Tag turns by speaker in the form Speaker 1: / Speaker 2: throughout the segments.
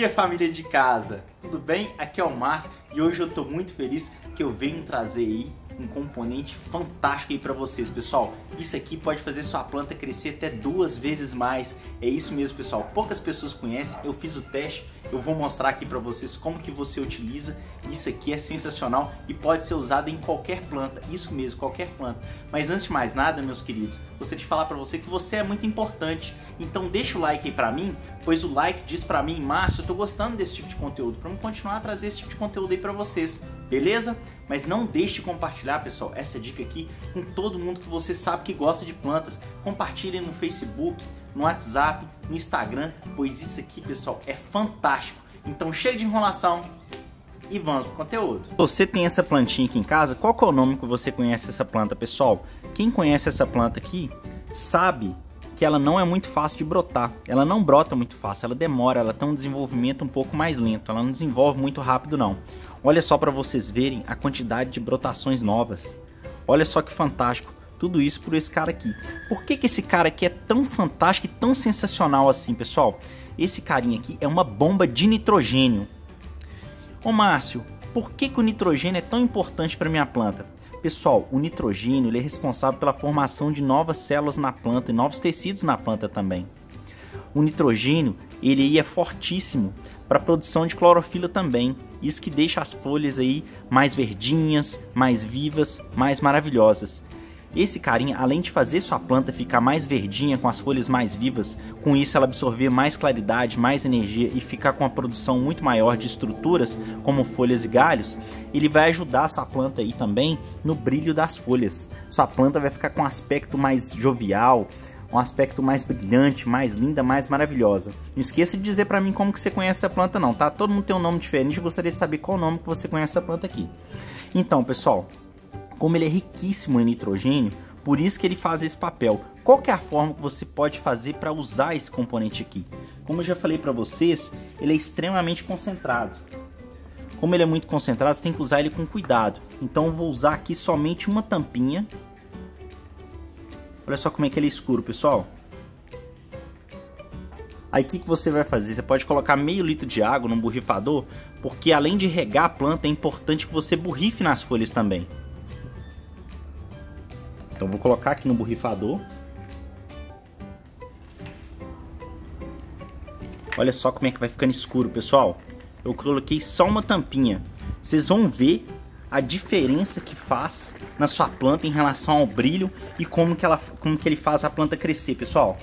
Speaker 1: dia, família de casa! Tudo bem? Aqui é o Márcio e hoje eu estou muito feliz que eu venho trazer aí um componente fantástico aí para vocês, pessoal. Isso aqui pode fazer sua planta crescer até duas vezes mais. É isso mesmo, pessoal. Poucas pessoas conhecem. Eu fiz o teste. Eu vou mostrar aqui para vocês como que você utiliza. Isso aqui é sensacional e pode ser usado em qualquer planta. Isso mesmo, qualquer planta. Mas antes de mais nada, meus queridos, gostaria de falar para você que você é muito importante. Então deixa o like aí para mim, pois o like diz para mim, Márcio, eu tô gostando desse tipo de conteúdo, para continuar a trazer esse tipo de conteúdo aí para vocês, beleza? Mas não deixe de compartilhar, pessoal, essa dica aqui com todo mundo que você sabe que gosta de plantas. Compartilhe no Facebook, no WhatsApp, no Instagram, pois isso aqui, pessoal, é fantástico. Então chega de enrolação e vamos pro conteúdo. Você tem essa plantinha aqui em casa, qual é o nome que você conhece essa planta, pessoal? Quem conhece essa planta aqui sabe que ela não é muito fácil de brotar. Ela não brota muito fácil, ela demora, ela tem um desenvolvimento um pouco mais lento, ela não desenvolve muito rápido não. Olha só para vocês verem a quantidade de brotações novas. Olha só que fantástico. Tudo isso por esse cara aqui. Por que, que esse cara aqui é tão fantástico e tão sensacional assim, pessoal? Esse carinha aqui é uma bomba de nitrogênio. Ô Márcio, por que, que o nitrogênio é tão importante para minha planta? Pessoal, o nitrogênio é responsável pela formação de novas células na planta e novos tecidos na planta também. O nitrogênio ele é fortíssimo para produção de clorofila também. Isso que deixa as folhas aí mais verdinhas, mais vivas, mais maravilhosas. Esse carinha, além de fazer sua planta ficar mais verdinha, com as folhas mais vivas, com isso ela absorver mais claridade, mais energia e ficar com a produção muito maior de estruturas, como folhas e galhos, ele vai ajudar sua planta aí também no brilho das folhas. Sua planta vai ficar com um aspecto mais jovial, um aspecto mais brilhante, mais linda, mais maravilhosa. Não esqueça de dizer para mim como que você conhece essa planta não, tá? Todo mundo tem um nome diferente, eu gostaria de saber qual o nome que você conhece essa planta aqui. Então, pessoal, como ele é riquíssimo em nitrogênio, por isso que ele faz esse papel. Qual que é a forma que você pode fazer para usar esse componente aqui? Como eu já falei para vocês, ele é extremamente concentrado. Como ele é muito concentrado, você tem que usar ele com cuidado. Então eu vou usar aqui somente uma tampinha. Olha só como é que ele é escuro, pessoal. Aí o que, que você vai fazer? Você pode colocar meio litro de água num borrifador, porque além de regar a planta, é importante que você borrife nas folhas também. Então vou colocar aqui no borrifador. Olha só como é que vai ficando escuro, pessoal. Eu coloquei só uma tampinha. Vocês vão ver a diferença que faz na sua planta em relação ao brilho e como que, ela, como que ele faz a planta crescer, pessoal.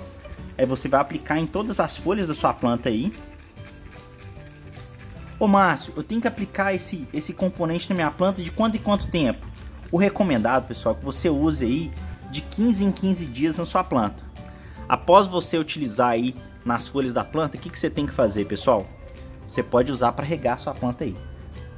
Speaker 1: Aí você vai aplicar em todas as folhas da sua planta aí. Ô Márcio, eu tenho que aplicar esse, esse componente na minha planta de quanto em quanto tempo? O recomendado, pessoal, é que você use aí de 15 em 15 dias na sua planta. Após você utilizar aí nas folhas da planta, o que, que você tem que fazer, pessoal? Você pode usar para regar sua planta aí.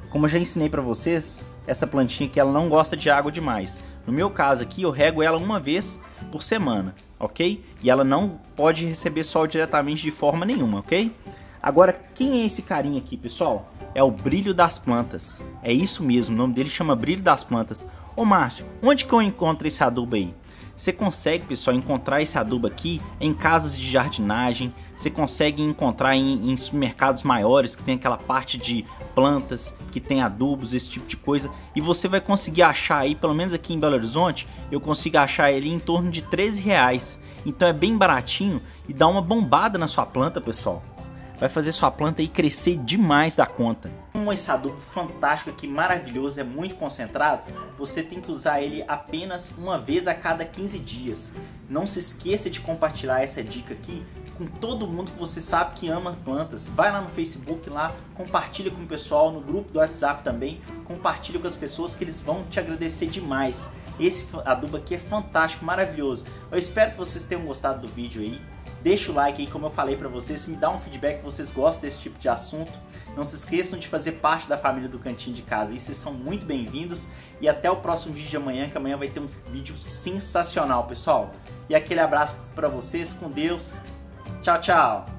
Speaker 1: Como eu já ensinei para vocês, essa plantinha aqui ela não gosta de água demais. No meu caso aqui, eu rego ela uma vez por semana, ok? E ela não pode receber sol diretamente de forma nenhuma, ok? Agora, quem é esse carinha aqui, pessoal? É o brilho das plantas. É isso mesmo, o nome dele chama brilho das plantas. Ô Márcio, onde que eu encontro esse adubo aí? Você consegue, pessoal, encontrar esse adubo aqui em casas de jardinagem, você consegue encontrar em, em supermercados maiores que tem aquela parte de plantas, que tem adubos, esse tipo de coisa, e você vai conseguir achar aí, pelo menos aqui em Belo Horizonte, eu consigo achar ele em torno de 13 reais. Então é bem baratinho e dá uma bombada na sua planta, pessoal vai fazer sua planta aí crescer demais da conta. Como esse adubo fantástico aqui, maravilhoso, é muito concentrado, você tem que usar ele apenas uma vez a cada 15 dias. Não se esqueça de compartilhar essa dica aqui com todo mundo que você sabe que ama plantas. Vai lá no Facebook lá, compartilha com o pessoal, no grupo do WhatsApp também, compartilha com as pessoas que eles vão te agradecer demais. Esse adubo aqui é fantástico, maravilhoso. Eu espero que vocês tenham gostado do vídeo aí. Deixa o like aí, como eu falei para vocês, me dá um feedback que vocês gostam desse tipo de assunto. Não se esqueçam de fazer parte da família do Cantinho de Casa, e vocês são muito bem-vindos. E até o próximo vídeo de amanhã, que amanhã vai ter um vídeo sensacional, pessoal. E aquele abraço para vocês, com Deus. Tchau, tchau!